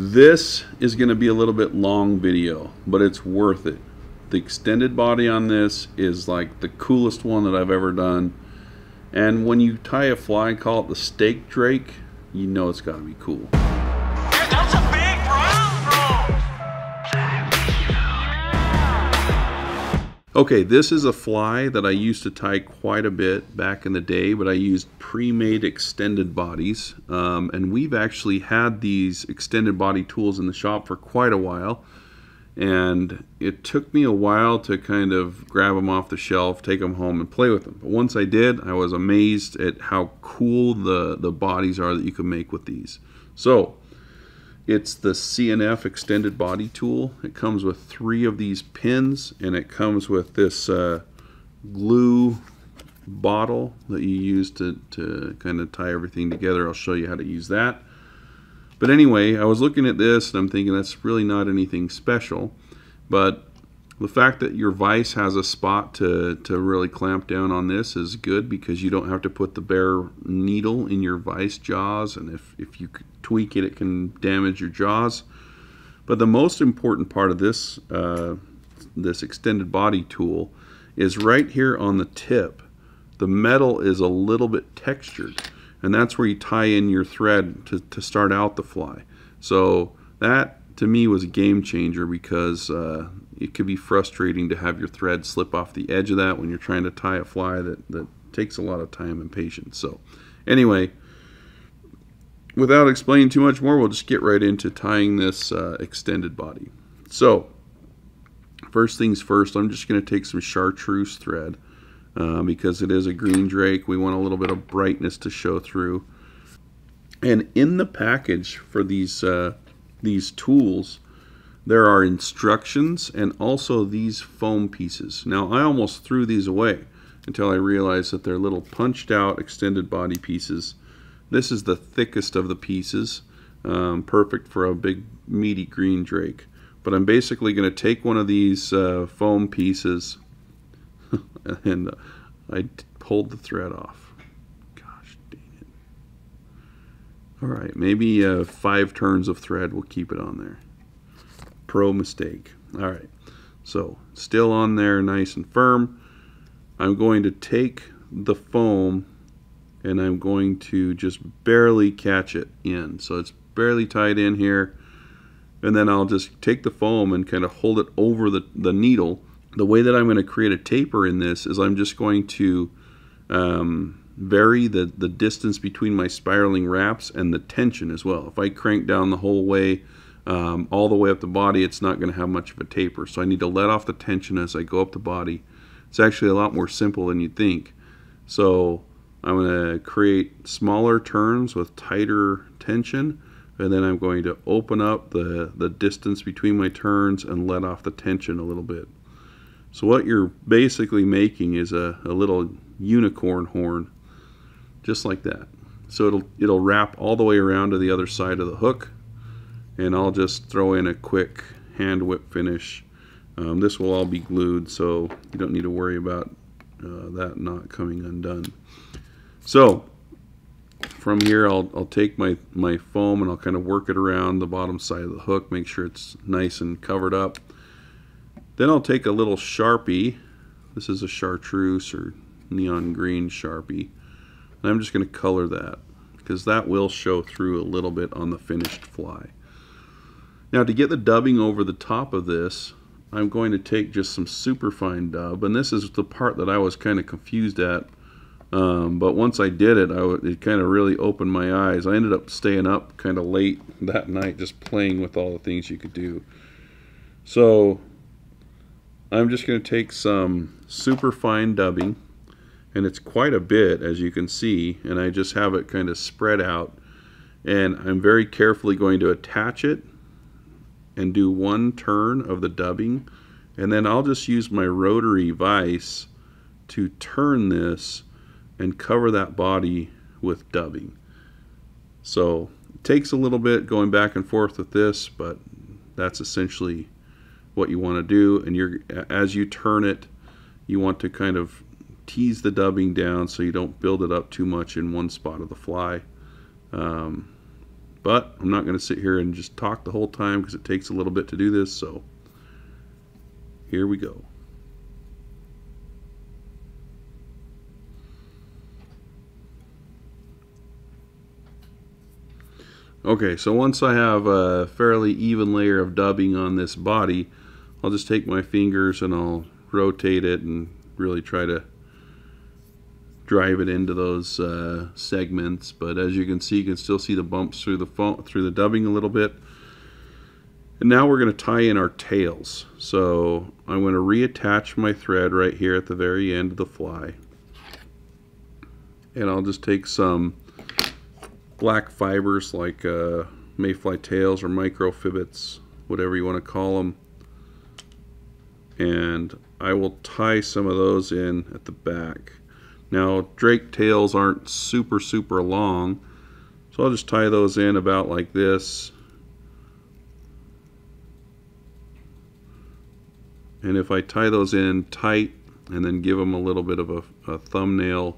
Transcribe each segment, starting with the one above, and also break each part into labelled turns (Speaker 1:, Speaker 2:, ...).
Speaker 1: This is going to be a little bit long video, but it's worth it. The extended body on this is like the coolest one that I've ever done. And when you tie a fly, call it the steak drake, you know it's got to be cool. Okay, this is a fly that I used to tie quite a bit back in the day, but I used pre-made extended bodies. Um, and we've actually had these extended body tools in the shop for quite a while. And it took me a while to kind of grab them off the shelf, take them home, and play with them. But once I did, I was amazed at how cool the, the bodies are that you can make with these. So, it's the C&F extended body tool. It comes with three of these pins and it comes with this uh, glue bottle that you use to, to kind of tie everything together. I'll show you how to use that. But anyway, I was looking at this and I'm thinking that's really not anything special. But the fact that your vise has a spot to, to really clamp down on this is good because you don't have to put the bare needle in your vise jaws and if, if you tweak it it can damage your jaws. But the most important part of this, uh, this extended body tool is right here on the tip. The metal is a little bit textured and that's where you tie in your thread to, to start out the fly. So that to me was a game changer because uh, it could be frustrating to have your thread slip off the edge of that when you're trying to tie a fly that, that takes a lot of time and patience. So anyway, without explaining too much more, we'll just get right into tying this uh, extended body. So first things first, I'm just going to take some chartreuse thread uh, because it is a green drake. We want a little bit of brightness to show through. And in the package for these uh, these tools, there are instructions and also these foam pieces. Now I almost threw these away until I realized that they're little punched out extended body pieces. This is the thickest of the pieces, um, perfect for a big meaty green drake. But I'm basically going to take one of these uh, foam pieces and I pulled the thread off. Gosh dang it. Alright, maybe uh, five turns of thread will keep it on there pro mistake. All right, so still on there nice and firm. I'm going to take the foam and I'm going to just barely catch it in. So it's barely tied in here. And then I'll just take the foam and kind of hold it over the, the needle. The way that I'm going to create a taper in this is I'm just going to um, vary the, the distance between my spiraling wraps and the tension as well. If I crank down the whole way um, all the way up the body, it's not going to have much of a taper. So I need to let off the tension as I go up the body. It's actually a lot more simple than you'd think. So I'm going to create smaller turns with tighter tension and then I'm going to open up the, the distance between my turns and let off the tension a little bit. So what you're basically making is a, a little unicorn horn, just like that. So it'll, it'll wrap all the way around to the other side of the hook and I'll just throw in a quick hand whip finish. Um, this will all be glued so you don't need to worry about uh, that not coming undone. So from here I'll, I'll take my, my foam and I'll kind of work it around the bottom side of the hook, make sure it's nice and covered up. Then I'll take a little Sharpie. This is a chartreuse or neon green Sharpie. And I'm just going to color that because that will show through a little bit on the finished fly. Now to get the dubbing over the top of this, I'm going to take just some super fine dub, and this is the part that I was kind of confused at. Um, but once I did it, I, it kind of really opened my eyes. I ended up staying up kind of late that night just playing with all the things you could do. So I'm just going to take some super fine dubbing, and it's quite a bit as you can see, and I just have it kind of spread out. And I'm very carefully going to attach it and do one turn of the dubbing and then I'll just use my rotary vise to turn this and cover that body with dubbing. So it takes a little bit going back and forth with this, but that's essentially what you want to do. And you're as you turn it, you want to kind of tease the dubbing down so you don't build it up too much in one spot of the fly. Um, But I'm not going to sit here and just talk the whole time because it takes a little bit to do this. So here we go. Okay, so once I have a fairly even layer of dubbing on this body, I'll just take my fingers and I'll rotate it and really try to drive it into those uh, segments. But as you can see, you can still see the bumps through the through the dubbing a little bit. And now we're going to tie in our tails. So I'm going to reattach my thread right here at the very end of the fly. And I'll just take some black fibers like uh, mayfly tails or Microfibetts, whatever you want to call them. And I will tie some of those in at the back. Now drake tails aren't super super long so I'll just tie those in about like this. And if I tie those in tight and then give them a little bit of a, a thumbnail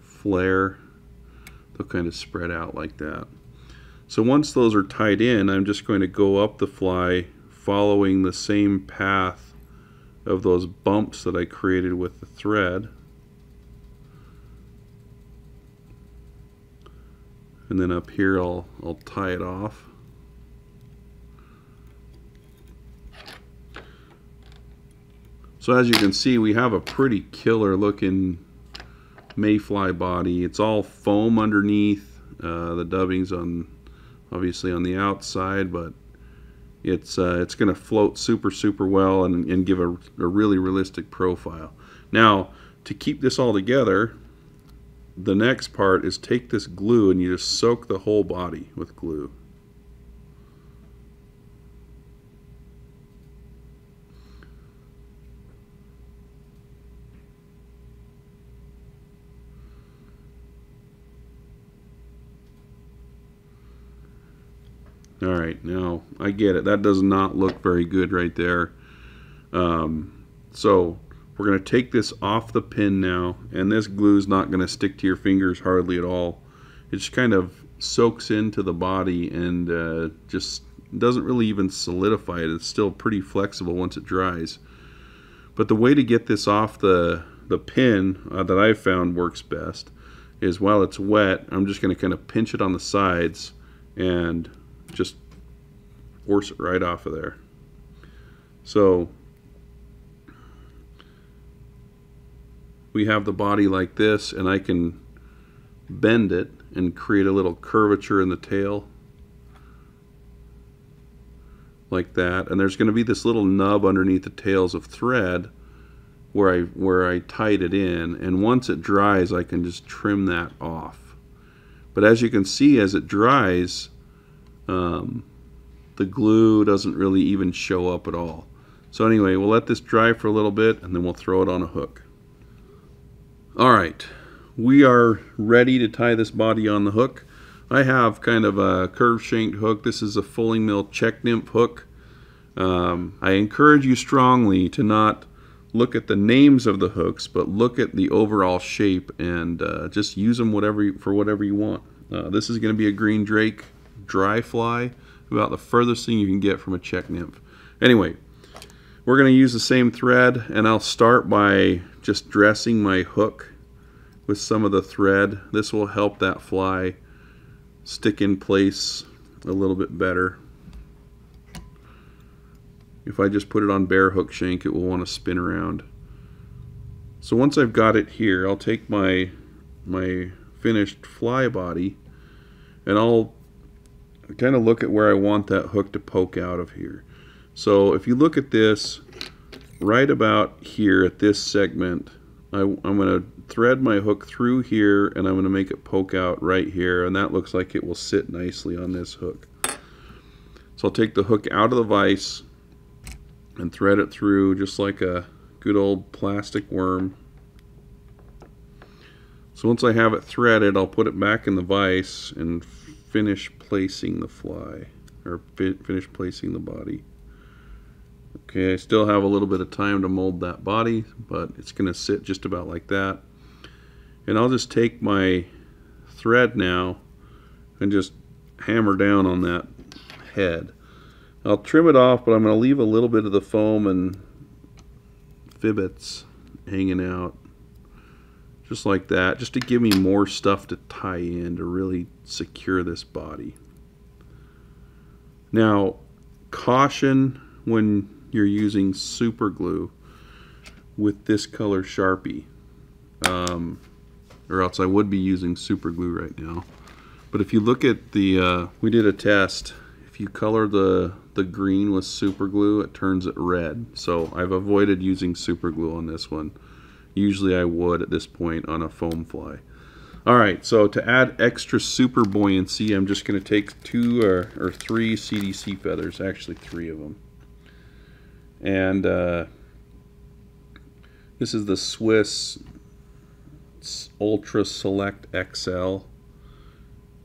Speaker 1: flare they'll kind of spread out like that. So once those are tied in I'm just going to go up the fly following the same path of those bumps that I created with the thread and then up here I'll, I'll tie it off. So as you can see we have a pretty killer looking mayfly body. It's all foam underneath uh, the dubbing's on obviously on the outside but it's uh, it's gonna float super super well and, and give a, a really realistic profile. Now to keep this all together the next part is take this glue and you just soak the whole body with glue. All right, now I get it. That does not look very good right there. Um, so we're going to take this off the pin now, and this glue is not going to stick to your fingers hardly at all. It just kind of soaks into the body and uh, just doesn't really even solidify it. It's still pretty flexible once it dries. But the way to get this off the, the pin uh, that I've found works best is while it's wet, I'm just going to kind of pinch it on the sides and just force it right off of there. So we have the body like this and I can bend it and create a little curvature in the tail like that. And there's going to be this little nub underneath the tails of thread where I where I tied it in. And once it dries I can just trim that off. But as you can see as it dries um, the glue doesn't really even show up at all. So anyway we'll let this dry for a little bit and then we'll throw it on a hook all right, we are ready to tie this body on the hook. I have kind of a curved shanked hook. This is a fulling mill Czech nymph hook. Um, I encourage you strongly to not look at the names of the hooks, but look at the overall shape and uh, just use them whatever you, for whatever you want. Uh, this is going to be a green drake dry fly, about the furthest thing you can get from a Czech nymph. Anyway, we're going to use the same thread, and I'll start by just dressing my hook with some of the thread. This will help that fly stick in place a little bit better. If I just put it on bare hook shank, it will want to spin around. So once I've got it here, I'll take my my finished fly body and I'll kind of look at where I want that hook to poke out of here. So if you look at this, right about here at this segment, I, am going to thread my hook through here and I'm going to make it poke out right here and that looks like it will sit nicely on this hook. So I'll take the hook out of the vise and thread it through just like a good old plastic worm. So once I have it threaded, I'll put it back in the vise and finish placing the fly, or finish placing the body. Okay, I still have a little bit of time to mold that body, but it's going to sit just about like that. And I'll just take my thread now and just hammer down on that head. I'll trim it off, but I'm going to leave a little bit of the foam and fibbits hanging out. Just like that, just to give me more stuff to tie in to really secure this body. Now, caution when you're using super glue with this color Sharpie. Um, or else I would be using super glue right now. But if you look at the, uh, we did a test. If you color the, the green with super glue, it turns it red. So I've avoided using super glue on this one. Usually I would at this point on a foam fly. Alright, so to add extra super buoyancy, I'm just going to take two or, or, three CDC feathers, actually three of them. And uh, this is the Swiss Ultra Select XL.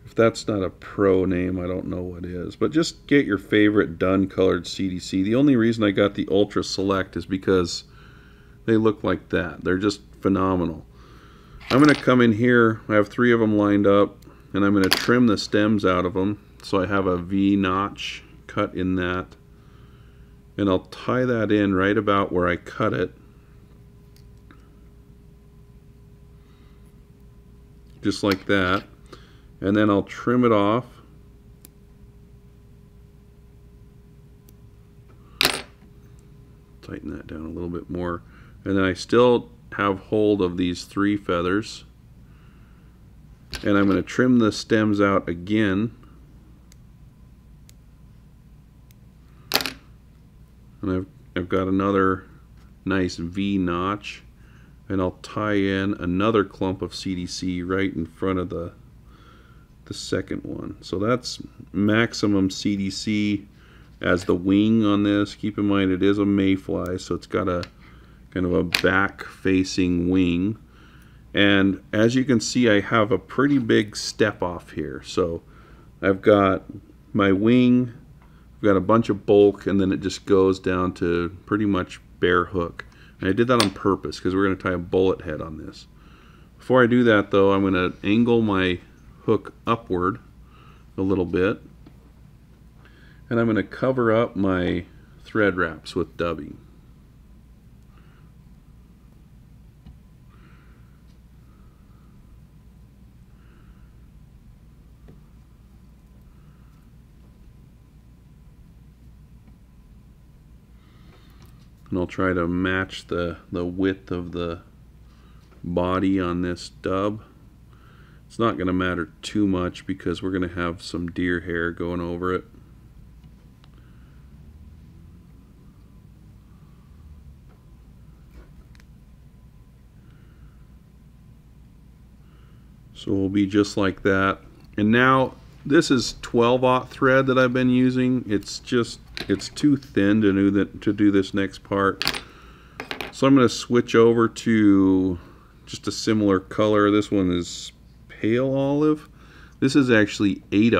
Speaker 1: If that's not a pro name, I don't know what is. But just get your favorite dun colored CDC. The only reason I got the Ultra Select is because they look like that. They're just phenomenal. I'm going to come in here, I have three of them lined up, and I'm going to trim the stems out of them so I have a V notch cut in that. And I'll tie that in right about where I cut it. Just like that. And then I'll trim it off. Tighten that down a little bit more. And then I still have hold of these three feathers and I'm going to trim the stems out again and I've, I've got another nice V notch. And I'll tie in another clump of CDC right in front of the the second one. So that's maximum CDC as the wing on this. Keep in mind it is a mayfly so it's got a kind of a back facing wing. And as you can see I have a pretty big step off here. So I've got my wing I've got a bunch of bulk and then it just goes down to pretty much bare hook. And I did that on purpose because we're going to tie a bullet head on this. Before I do that though I'm going to angle my hook upward a little bit and I'm going to cover up my thread wraps with dubbing and I'll try to match the the width of the body on this dub it's not going to matter too much because we're going to have some deer hair going over it. So we'll be just like that. And now this is 12 aught thread that I've been using. It's just it's too thin to do that to do this next part. So I'm going to switch over to just a similar color. This one is pale olive. This is actually 8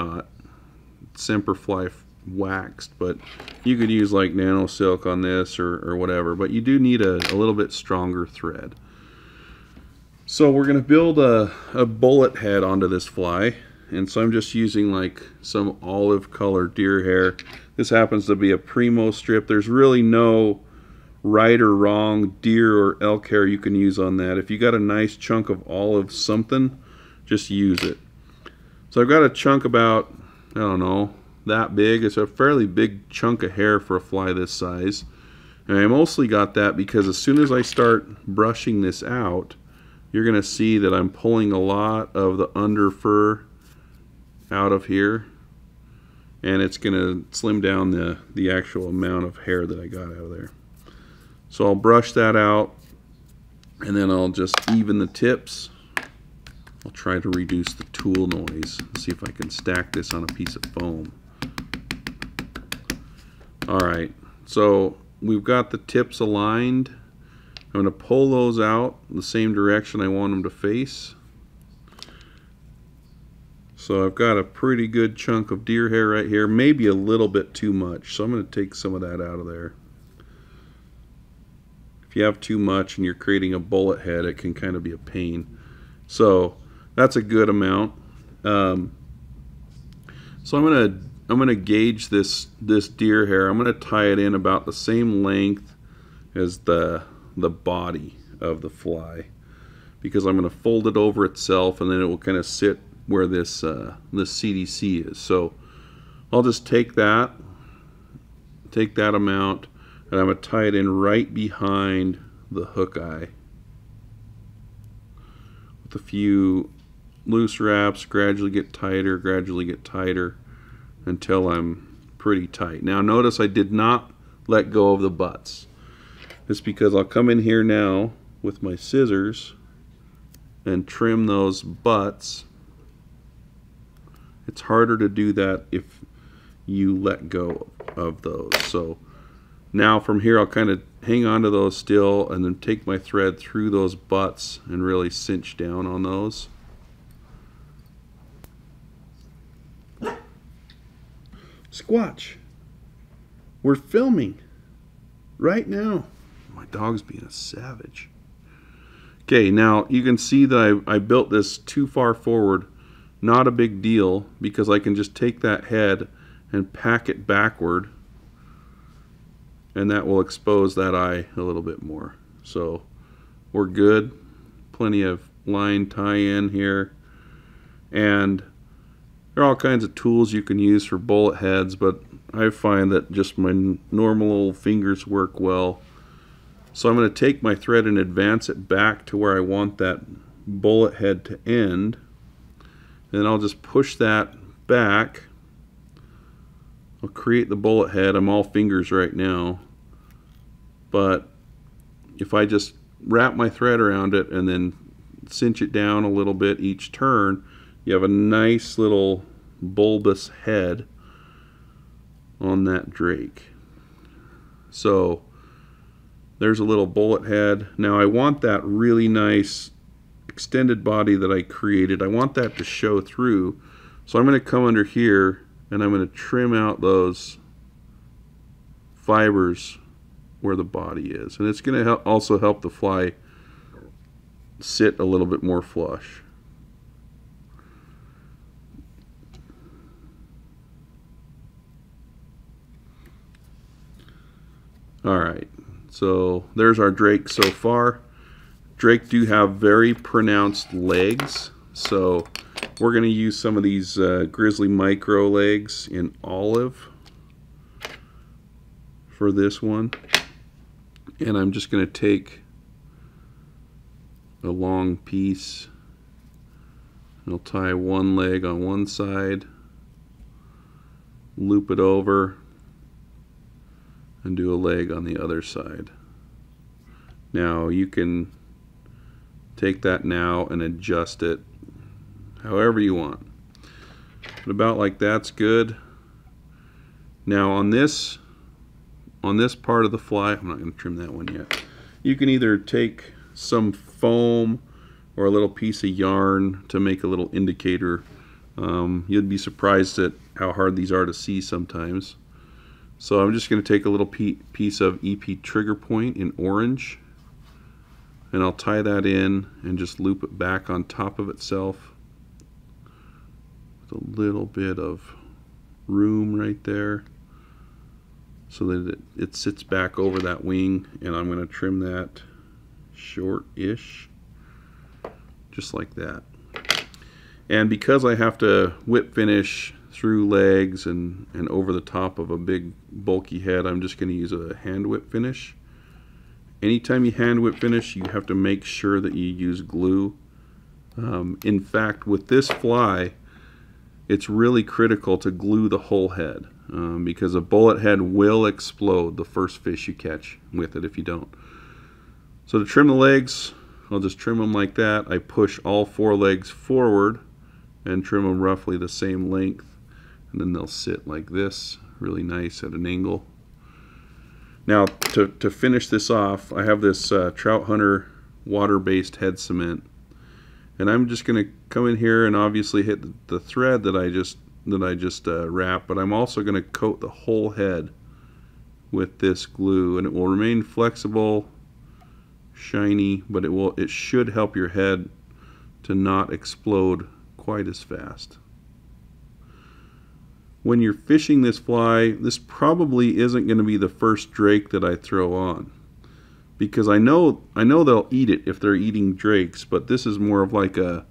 Speaker 1: Semperfli waxed but you could use like nano silk on this or, or whatever but you do need a, a little bit stronger thread. So we're going to build a, a bullet head onto this fly and so I'm just using like some olive color deer hair this happens to be a primo strip. There's really no right or wrong deer or elk hair you can use on that. If you got a nice chunk of olive something just use it. So I've got a chunk about I don't know that big. It's a fairly big chunk of hair for a fly this size. And I mostly got that because as soon as I start brushing this out you're gonna see that I'm pulling a lot of the under fur out of here and it's going to slim down the, the actual amount of hair that I got out of there. So I'll brush that out and then I'll just even the tips. I'll try to reduce the tool noise. See if I can stack this on a piece of foam. Alright, so we've got the tips aligned. I'm going to pull those out the same direction I want them to face. So I've got a pretty good chunk of deer hair right here, maybe a little bit too much. So I'm going to take some of that out of there. If you have too much and you're creating a bullet head, it can kind of be a pain. So that's a good amount. Um, So I'm gonna I'm gonna gauge this this deer hair. I'm gonna tie it in about the same length as the the body of the fly because I'm gonna fold it over itself and then it will kind of sit where this uh, this CDC is. So I'll just take that take that amount and I'm going to tie it in right behind the hook eye. With a few loose wraps gradually get tighter gradually get tighter until I'm pretty tight. Now notice I did not let go of the butts. It's because I'll come in here now with my scissors and trim those butts it's harder to do that if you let go of those so now from here I'll kind of hang on to those still and then take my thread through those butts and really cinch down on those. Squatch, we're filming right now. My dog's being a savage. Okay, now you can see that I, I built this too far forward. Not a big deal because I can just take that head and pack it backward and that will expose that eye a little bit more. So we're good. Plenty of line tie-in here. And there are all kinds of tools you can use for bullet heads, but I find that just my normal old fingers work well. So I'm going to take my thread and advance it back to where I want that bullet head to end. And I'll just push that back. I'll create the bullet head. I'm all fingers right now but if I just wrap my thread around it and then cinch it down a little bit each turn, you have a nice little bulbous head on that drake. So there's a little bullet head. Now I want that really nice extended body that I created. I want that to show through. So I'm going to come under here and I'm going to trim out those fibers where the body is. And it's going to help also help the fly sit a little bit more flush. All right, so there's our drake so far. Drake do have very pronounced legs, so we're going to use some of these uh, Grizzly Micro legs in olive for this one. And I'm just going to take a long piece. And I'll tie one leg on one side loop it over and do a leg on the other side. Now you can take that now and adjust it however you want but about like that's good now on this on this part of the fly, I'm not going to trim that one yet. You can either take some foam or a little piece of yarn to make a little indicator. Um, you'd be surprised at how hard these are to see sometimes. So I'm just going to take a little piece of EP trigger point in orange and I'll tie that in and just loop it back on top of itself with a little bit of room right there so that it, it sits back over that wing. And I'm going to trim that short-ish just like that. And because I have to whip finish through legs and, and over the top of a big bulky head I'm just going to use a hand whip finish anytime you hand whip finish you have to make sure that you use glue um, in fact with this fly it's really critical to glue the whole head um, because a bullet head will explode the first fish you catch with it if you don't. So to trim the legs, I'll just trim them like that. I push all four legs forward and trim them roughly the same length and then they'll sit like this really nice at an angle. Now to, to finish this off I have this uh, Trout Hunter water-based head cement and I'm just going to come in here and obviously hit the, thread that I just that I just uh, wrapped, but I'm also going to coat the whole head with this glue and it will remain flexible, shiny, but it will it should help your head to not explode quite as fast. When you're fishing this fly, this probably isn't going to be the first drake that I throw on. Because I know I know they'll eat it if they're eating drakes, but this is more of like a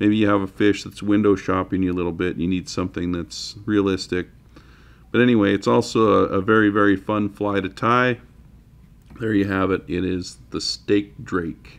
Speaker 1: maybe you have a fish that's window shopping you a little bit and you need something that's realistic. But anyway, it's also a, a very, very fun fly to tie. There you have it. It is the steak drake.